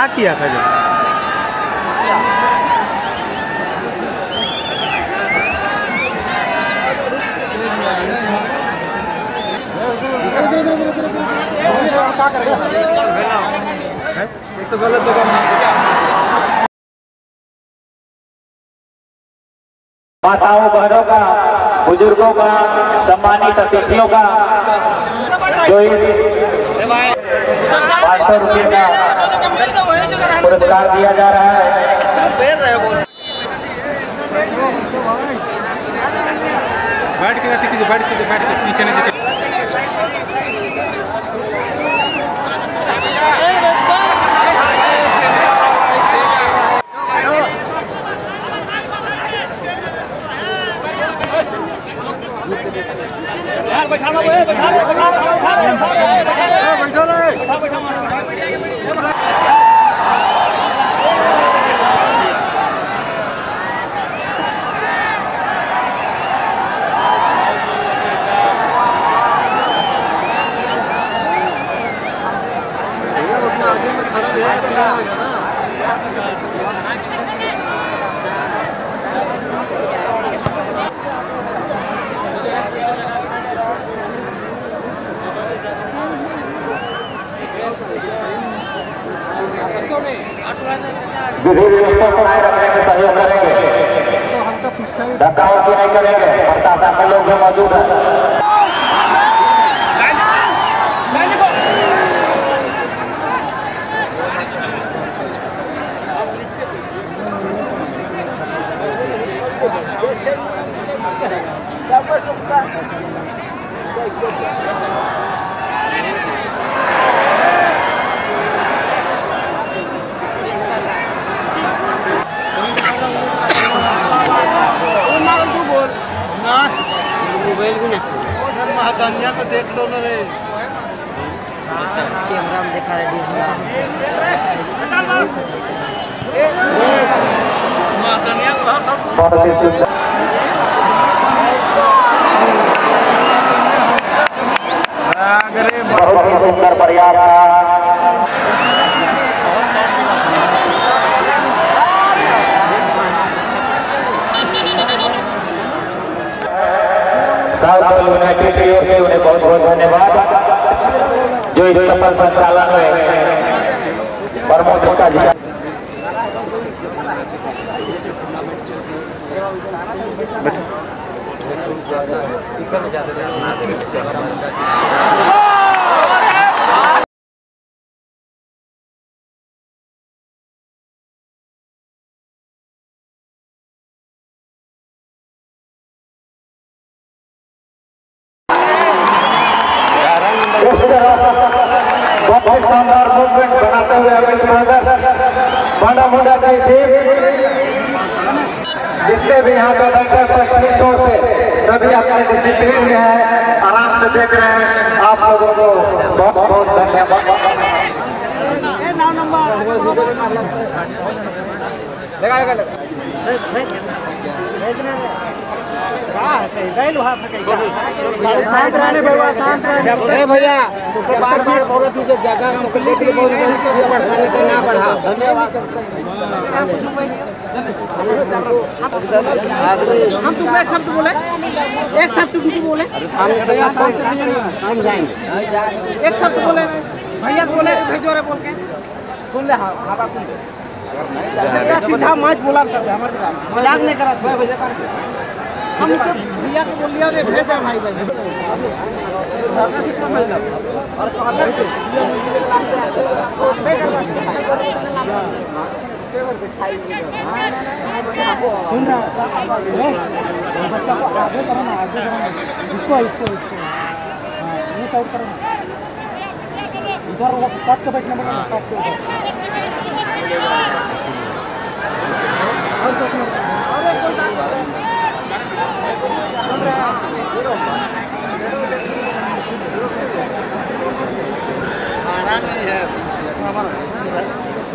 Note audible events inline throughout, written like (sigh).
क्या किया था जो एक गलत जगह माताओं, बहनों का, बुज़ुर्गों का, सम्मानित अतिथियों का, जो इस पाँच सौ रुपये का पुरस्कार दिया जा रहा है। बैठ के बैठ के बैठ के पीछे नीचे 快看看快看快看快看快看快看 महादानिया को देख लो ना रे कैमरा में देखा रहे महादानिया को बहुत ही सुंदर प्रयास था साउथ यूनाइटेड की ओर से उन्हें बहुत बहुत धन्यवाद जो इस सफल संचालन में प्रमुख का जी इस सभी अपने डिसिप्लिन में है। आराम से देख रहे हैं आप लोगों को। बहुत बहुत धन्यवाद। भैया बोलो जगह लेके बढ़ा धन्यवाद। हम तुमको एक शब्द बोले। एक शब्द तुमको बोले। हम जाएँगे एक शब्द बोले भैया बोले, भेजो रे बोल के। सुन ले हाँ सुन ले सीधा मैच बोला करते हमारे मज़ाक नहीं करा हम तो भैया को बोल लिया रे भेज भाई भाई सुन रहा बच्चा को आगे करो ना आगे करो ना इसको इसको इसको हाँ, ये साइड करो ना इधर वो साथ के बैठने बोलो ना साथ के और कुछ नहीं। बात नहीं।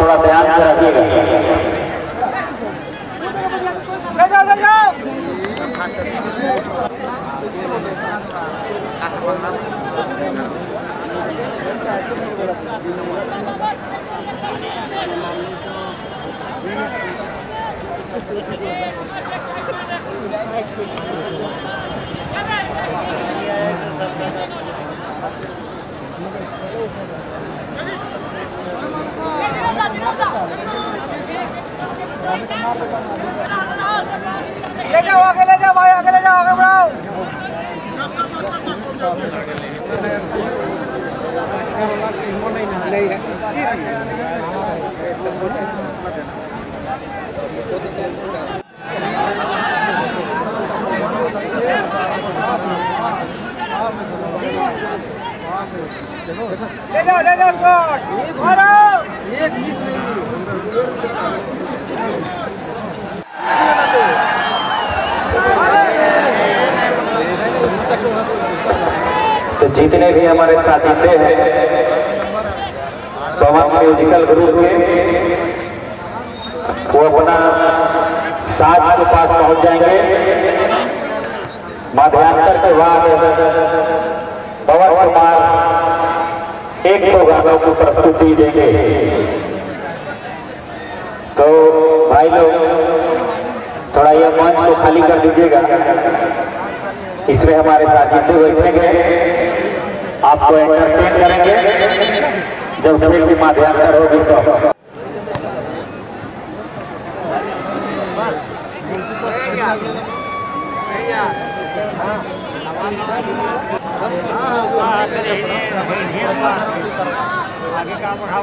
थोड़ा ध्यान से रखिएगा ले जाओ आगे ले जाओ भाई आगे ले जाओ आगे बढ़ाओ ले जाओ ले जाओ शॉट जितने भी हमारे साथी थे, पवन म्यूजिकल ग्रुप के, वो अपना साथ के पास पहुँच जाएँगे। मध्यांतर के बाद पवन कुमार एक दो गानों की प्रस्तुति देंगे। तो भाई लोग, थोड़ा यह मंच को खाली कर दीजिएगा। इसमें हमारे साथ जितने बैठेंगे। आपको एंटरटेन करेंगे। जब खेल की माध्यम होगी तो। आगे काम बढ़ाओ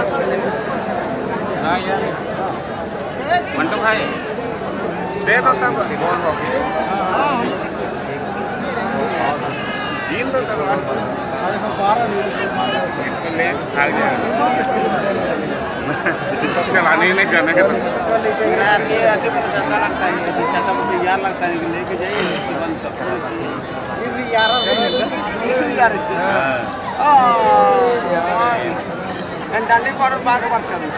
जो मंटू भाई दे दो तब कौन हो तीन दो तब इसको ले आ गया चलाने ही नहीं जाने के तो దండి కూడా బాగా పరచాలి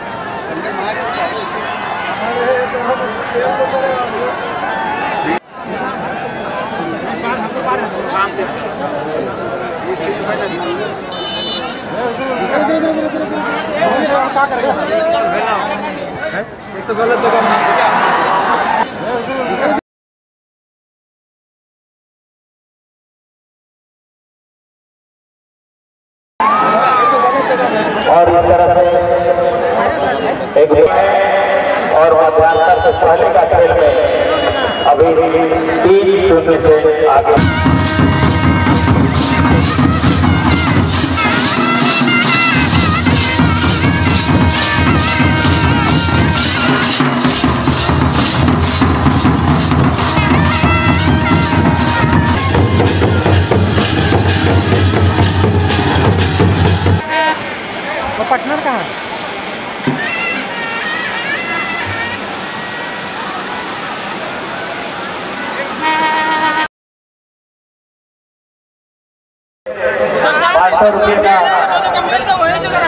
और सौ रुपये का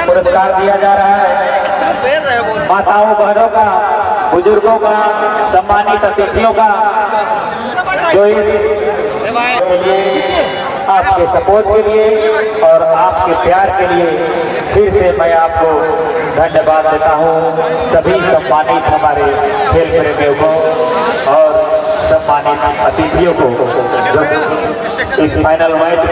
पुरस्कार दिया जा रहा है। माताओं, बहनों का, बुज़ुर्गों का, सम्मानित अतिथियों का, जो आपके सपोर्ट के लिए और आपके प्यार के लिए फिर से मैं आपको धन्यवाद देता हूँ। सभी सम्मानित हमारे खेल प्रेमियों को और सम्मानित अतिथियों को। जो इस फाइनल मैच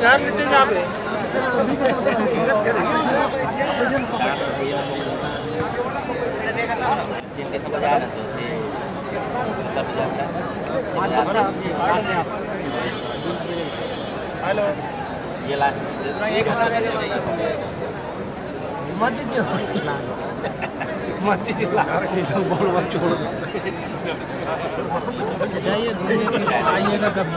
घर लेते जावे मत दीजिए। मत दीजिए। जाइए घूमने के लिए आइएगा कभी।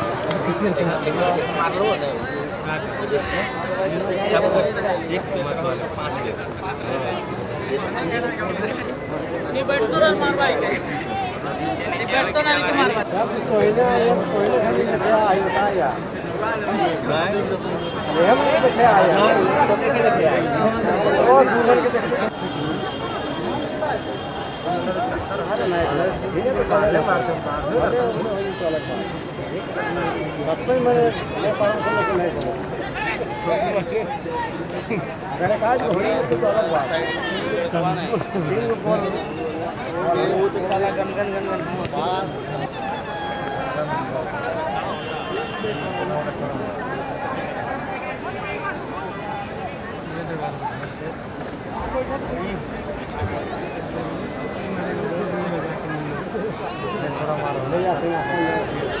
इसको साइड करने ज़्यादा फिर खाली टकराल नहीं करेंगे खाली टकराइल ये तो फ़ोन है मैंने कहा कि होली तो अलग बात है वो तो साला गन गन गन गन थोड़ा मारो ले जाते हैं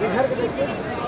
जानी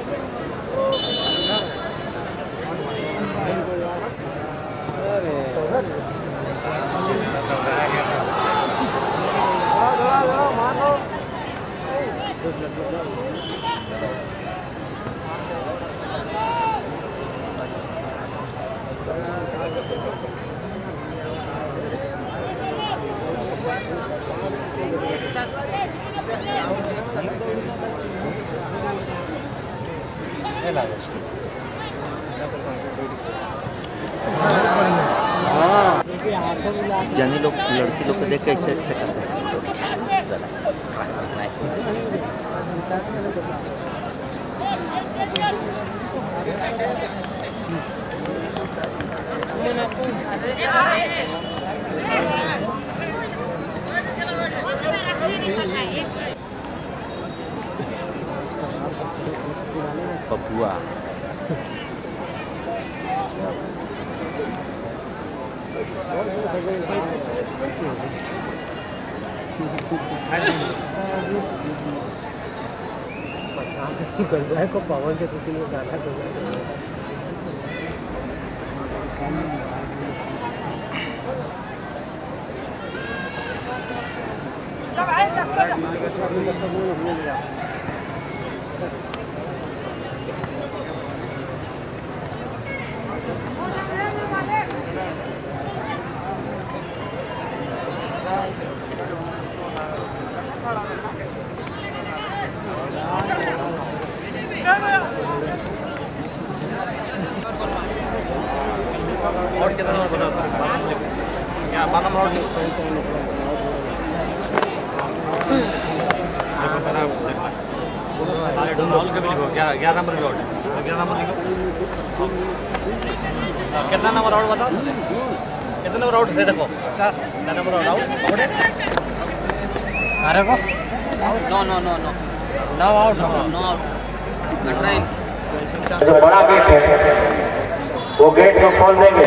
Papua. Thank (laughs) you. किसी गंगा को पावर के प्रति में ज़्यादा गंगा Thank you. ग्यारह नंबर भी ऑर्डर ग्यारह नंबर लिखो कितना नंबर आउट बताओ? कितना नंबर आउट है देखो? चार। कितना नंबर आउट आउट अरे को no no no no now out no out train जो बड़ा गेट है वो गेट को खोल देंगे?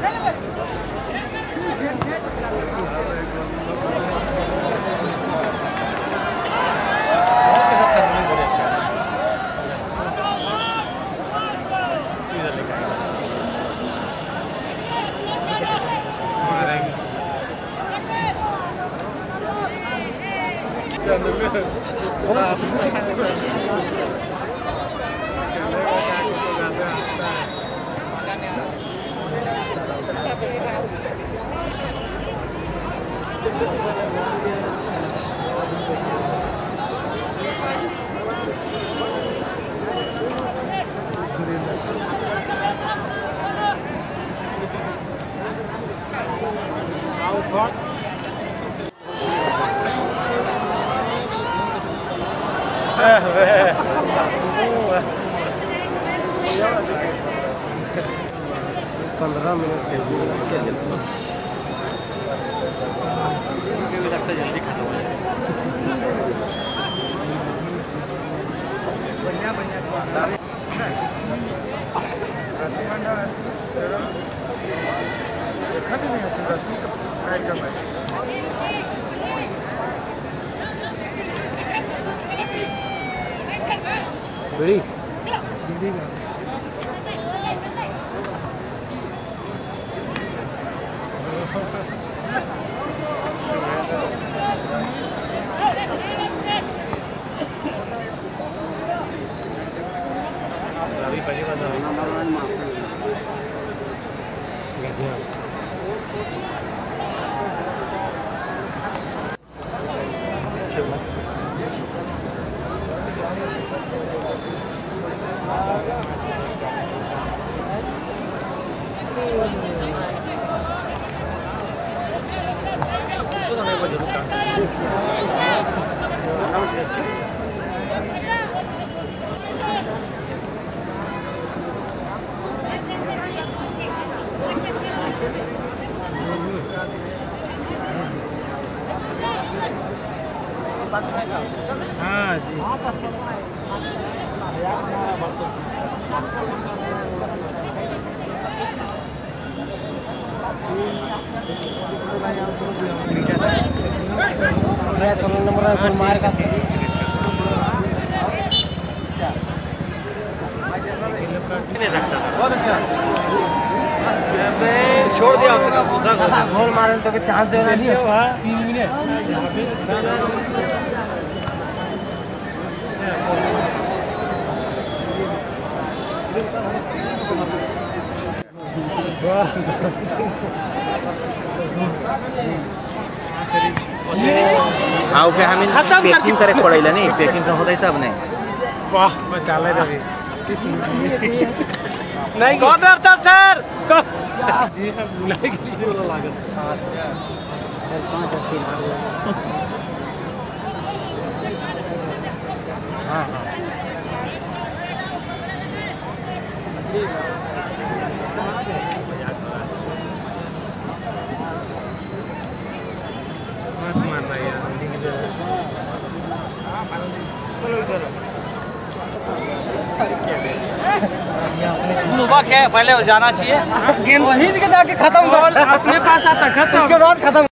Dale, जल्दी नहीं रखता था बहुत अच्छा छोड़ दिया दूसरा गोल मारे तो चांस देना नहीं तीन मिनट हाँ ओके हमें पैकिंग करे पड़ेला नहीं? पैकिंग का होता है तब नहीं। वाह बचाले रवि नहीं कॉर्नर था सर बुलाए के लिए बोला लागत मत सुबह क्या है पहले जाना चाहिए। वहीं से जाके खत्म अपने पास आता खत्म। उसके बाद खत्म